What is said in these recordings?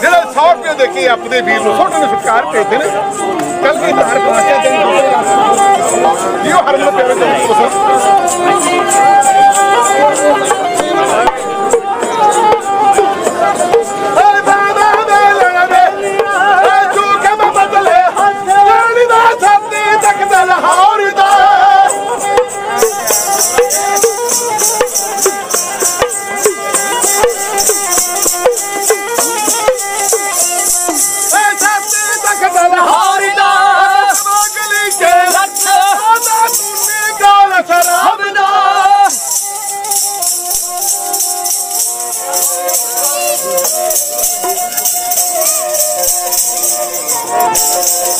ਜਿਹੜਾ 100 ਕੇ ਦੇਖੀ ਆਪਣੇ ਵੀਰ ਨੂੰ ਛੋਟੇ ਨੂੰ ਸਰਕਾਰ ਕਰਦੇ ਨੇ ਕੱਲ ਵੀ ਧਾਰ ਪਾਸਿਆ ਤੇ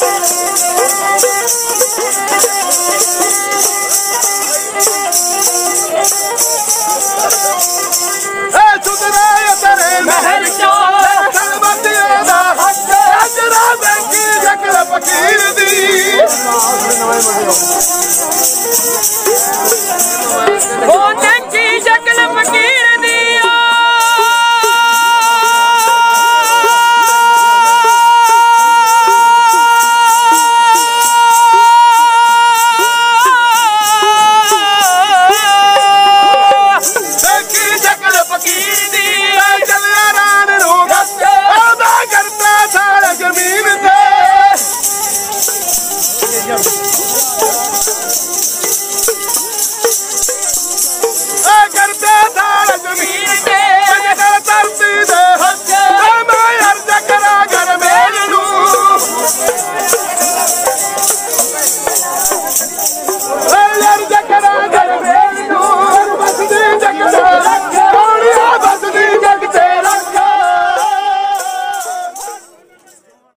satisfied.